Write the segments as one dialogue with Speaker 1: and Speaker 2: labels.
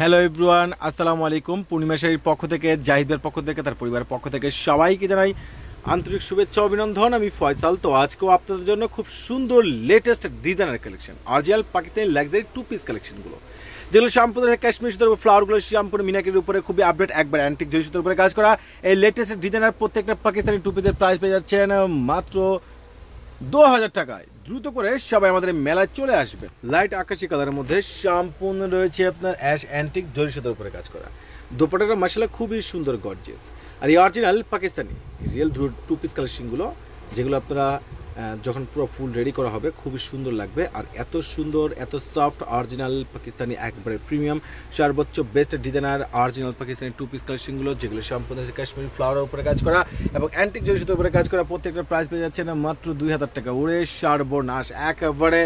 Speaker 1: Hello everyone আসসালামু আলাইকুম। পূর্ণিমা শাড়ির পক্ষ থেকে, জাহিদের পক্ষ থেকে, তার পরিবারের পক্ষ থেকে সবাইকে জানাই আন্তরিক শুভেচ্ছা, অভিনন্দন। আমি ফয়সাল। তো আজকেও আপনাদের জন্য খুব সুন্দর latest designer collection original Pakistani luxury two piece কালেকশনগুলো যেগুলো শ্যাম্পু কাশ্মীর সুতোর ফ্লাওয়ারগুলো শ্যাম্পুর মিনাকের উপরে, খুবই আপডেট একবার অ্যান্টিক জয় সুতোর উপরে কাজ করা। এই লেটেস্ট ডিজাইনার প্রত্যেকটা পাকিস্তানি টু পিসের প্রাইস পেয়ে যাচ্ছেন মাত্র দু হাজার টাকায়। দ্রুত করে সবাই আমাদের মেলায় চলে আসবে। লাইট আকাশি কালারের মধ্যে সম্পূর্ণ রয়েছে আপনার অ্যাশ অ্যান্টিক জরি উপরে কাজ করা। দোপাটাটা মশলা খুবই সুন্দর গর্জেস আর এই original Pakistani real two piece কালেকশনগুলো যেগুলো আপনারা যখন পুরো ফুল রেডি করা হবে, খুবই সুন্দর লাগবে। আর এত সুন্দর, এত সফট অরিজিনাল পাকিস্তানি একবারে প্রিমিয়াম সর্বোচ্চ best designer original Pakistani two piece কালেকশনগুলো যেগুলো সম্পূর্ণ কাশ্মীরি ফ্লাওয়ারের উপরে কাজ করা এবং অ্যান্টিক জরিসের উপরে কাজ করা, প্রত্যেকটা প্রাইস পেয়ে যাচ্ছে না মাত্র দুই হাজার টাকা। উড়ে সর্বনাশ, একেবারে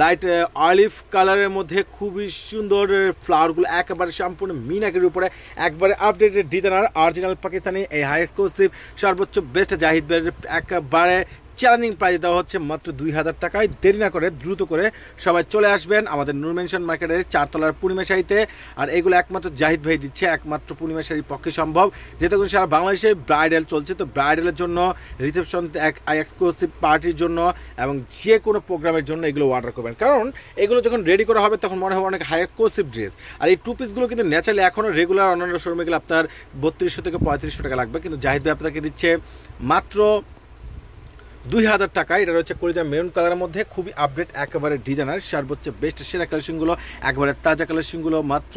Speaker 1: লাইট অলিভ কালারের মধ্যে খুবই সুন্দর ফ্লাওয়ারগুলো একেবারে সম্পূর্ণ মিনাকের উপরে একবারে আপডেটেড ডিজাইনার অরিজিনাল পাকিস্তানি, এই হাই এক্সক্লুসিভ সর্বোচ্চ বেস্ট জাহিদ ভাইয়ের, একেবারে চ্যালেঞ্জিং প্রাইস দেওয়া হচ্ছে মাত্র দুই হাজার টাকায়। দেরি না করে দ্রুত করে সবাই চলে আসবেন আমাদের নুরমেনশন মার্কেটের চারতলার পূর্ণিমা শাড়িতে। আর এগুলো একমাত্র জাহিদ ভাই দিচ্ছে, একমাত্র পূর্ণিমা শাড়ির পক্ষে সম্ভব। যেহেতু সারা বাংলাদেশে ব্রাইডাল চলছে, তো ব্রাইডালের জন্য রিসেপশন এক এক্সক্লুসিভ পার্টির জন্য এবং যে কোনো প্রোগ্রামের জন্য এগুলো অর্ডার করবেন। কারণ এগুলো যখন রেডি করা হবে, তখন মনে হবে অনেক হাই এক্সক্লুসিভ ড্রেস আর এই টু পিসগুলো কিন্তু ন্যাচারালি এখনও রেগুলার অন্যান্য শোরুমে গেলে আপনার বত্রিশশো থেকে পঁয়ত্রিশশো টাকা লাগবে। কিন্তু জাহিদ ভাই আপনাকে দিচ্ছে মাত্র দুই হাজার টাকা এটা রয়েছে কলিজা মেরুন কালারের মধ্যে, খুবই আপডেট একেবারে ডিজাইনার সর্বোচ্চ বেস্ট সেরা কালেকশনগুলো, একবারে তাজা কালেকশনগুলো, মাত্র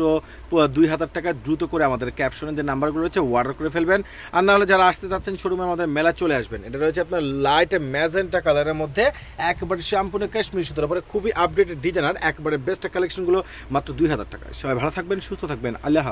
Speaker 1: দুই হাজার টাকা দ্রুত করে আমাদের ক্যাপশনে যে নাম্বারগুলো রয়েছে অর্ডার করে ফেলবেন। আর নাহলে যারা আসতে চাচ্ছেন শোরুমে আমাদের মেলা চলে আসবেন। এটা রয়েছে আপনার লাইট ম্যাজেন্টা কালারের মধ্যে, একবারে সম্পূর্ণ কাশ্মীর সুতোর পরে খুবই আপডেটেড ডিজাইনার একবারে বেস্ট কালেকশনগুলো, মাত্র দুই হাজার টাকা সবাই ভালো থাকবেন, সুস্থ থাকবেন, আল্লাহ